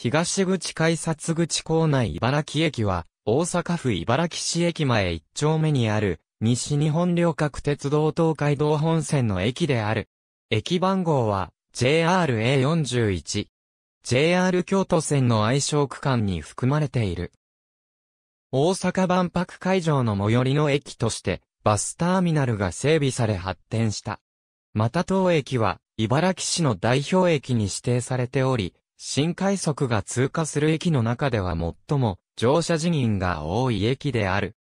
東口改札口構内茨城駅は、大阪府茨城市駅前1丁目にある、西日本旅客鉄道東海道本線の駅である。駅番号は、JRA41。JR 京都線の愛称区間に含まれている。大阪万博会場の最寄りの駅として、バスターミナルが整備され発展した。また当駅は、茨城市の代表駅に指定されており、新快速が通過する駅の中では最も乗車人員が多い駅である。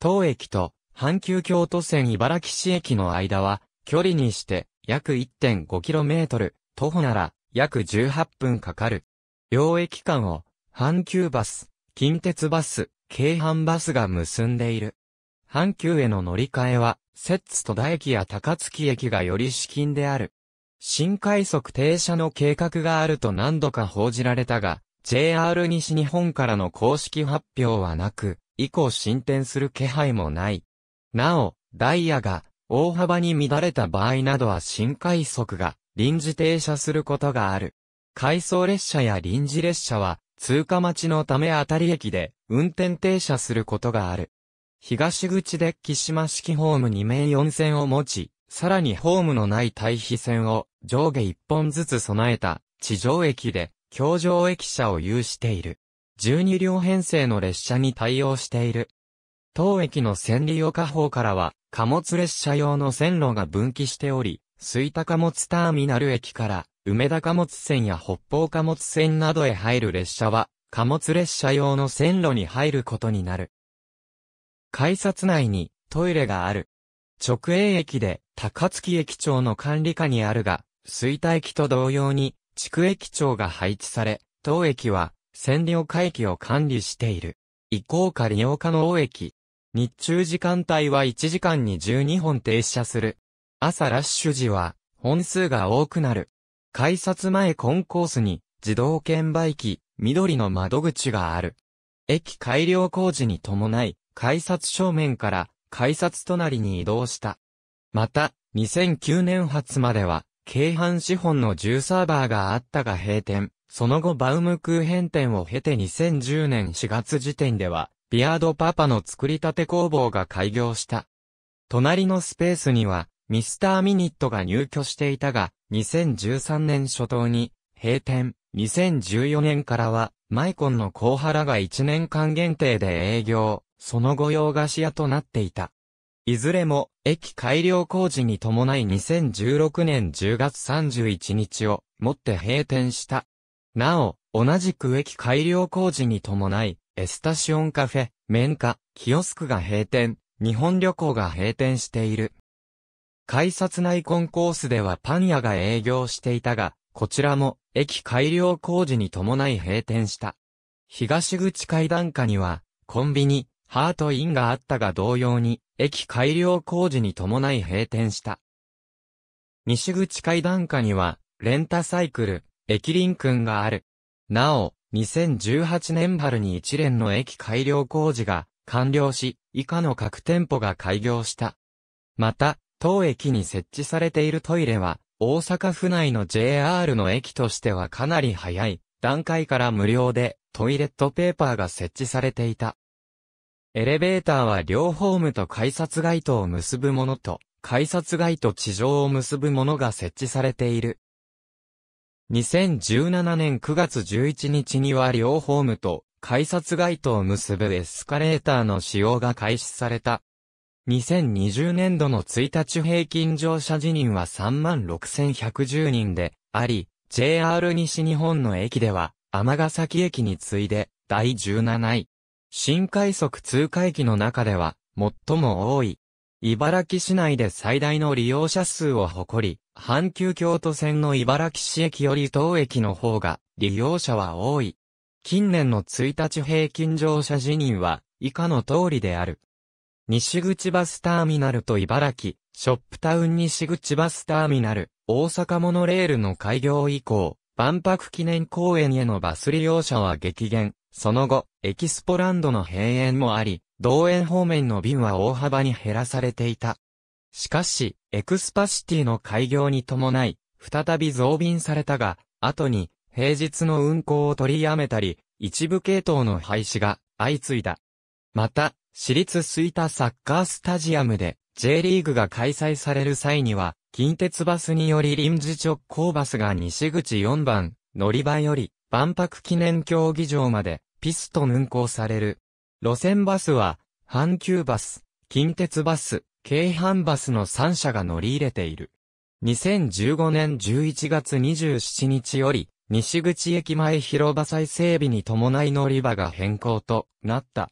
当駅と阪急京都線茨城市駅の間は、距離にして約 1.5km、徒歩なら約18分かかる。両駅間を阪急バス、近鉄バス、京阪バスが結んでいる。阪急への乗り換えは、摂津戸田駅や高槻駅がより資金である。新快速停車の計画があると何度か報じられたが、JR 西日本からの公式発表はなく、以降進展する気配もない。なお、ダイヤが大幅に乱れた場合などは新快速が臨時停車することがある。回送列車や臨時列車は通過待ちのため当たり駅で運転停車することがある。東口デッキ島式ホーム2面4線を持ち、さらにホームのない対比線を上下1本ずつ備えた地上駅で橋上駅舎を有している。12両編成の列車に対応している。当駅の千里岡方からは貨物列車用の線路が分岐しており、水田貨物ターミナル駅から梅田貨物線や北方貨物線などへ入る列車は貨物列車用の線路に入ることになる。改札内にトイレがある。直営駅で高槻駅長の管理下にあるが、水田駅と同様に、地区駅長が配置され、当駅は、占領下駅を管理している。移行か利用可能駅。日中時間帯は1時間に12本停車する。朝ラッシュ時は、本数が多くなる。改札前コンコースに、自動券売機、緑の窓口がある。駅改良工事に伴い、改札正面から改札隣に移動した。また、2009年発までは、京阪資本の10サーバーがあったが閉店。その後バウムクーヘン店を経て2010年4月時点では、ビアードパパの作りたて工房が開業した。隣のスペースには、ミスターミニットが入居していたが、2013年初頭に閉店、2014年からは、マイコンのコウハラが1年間限定で営業。その後洋菓子屋となっていた。いずれも、駅改良工事に伴い2016年10月31日をもって閉店した。なお、同じく駅改良工事に伴い、エスタシオンカフェ、メンカ、キオスクが閉店、日本旅行が閉店している。改札内コンコースではパン屋が営業していたが、こちらも駅改良工事に伴い閉店した。東口階段下には、コンビニ、ハートインがあったが同様に、駅改良工事に伴い閉店した。西口階段下には、レンタサイクル、駅リンクンがある。なお、2018年春に一連の駅改良工事が完了し、以下の各店舗が開業した。また、当駅に設置されているトイレは、大阪府内の JR の駅としてはかなり早い段階から無料でトイレットペーパーが設置されていた。エレベーターは両ホームと改札街トを結ぶものと、改札街と地上を結ぶものが設置されている。2017年9月11日には両ホームと改札街トを結ぶエスカレーターの使用が開始された。2020年度の1日平均乗車時人は36,110人であり、JR 西日本の駅では、尼崎駅に次いで第17位。新快速通過駅の中では、最も多い。茨城市内で最大の利用者数を誇り、阪急京都線の茨城市駅より当駅の方が利用者は多い。近年の1日平均乗車時人は以下の通りである。西口バスターミナルと茨木ショップタウン西口バスターミナル、大阪モノレールの開業以降、万博記念公園へのバス利用者は激減。その後、エキスポランドの閉園もあり、同園方面の便は大幅に減らされていた。しかし、エキスポシティの開業に伴い、再び増便されたが、後に、平日の運行を取りやめたり、一部系統の廃止が相次いだ。また、私立吹田サッカースタジアムで J リーグが開催される際には、近鉄バスにより臨時直行バスが西口4番、乗り場より、万博記念競技場まで、ピスト運行される。路線バスは、阪急バス、近鉄バス、京阪バスの3社が乗り入れている。2015年11月27日より、西口駅前広場再整備に伴い乗り場が変更となった。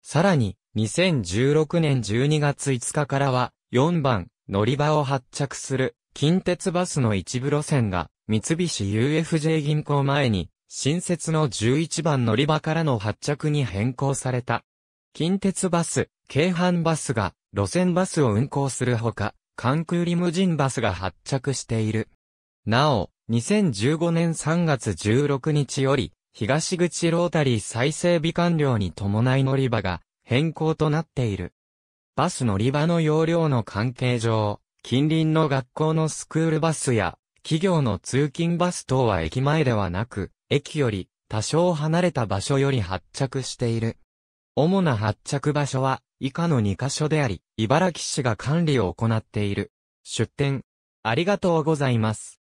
さらに、2016年12月5日からは、4番、乗り場を発着する、近鉄バスの一部路線が、三菱 UFJ 銀行前に、新設の11番乗り場からの発着に変更された。近鉄バス、京阪バスが、路線バスを運行するほか、関空リムジンバスが発着している。なお、2015年3月16日より、東口ロータリー再整備完了に伴い乗り場が変更となっている。バス乗り場の容量の関係上、近隣の学校のスクールバスや企業の通勤バス等は駅前ではなく、駅より多少離れた場所より発着している。主な発着場所は以下の2カ所であり、茨城市が管理を行っている。出店。ありがとうございます。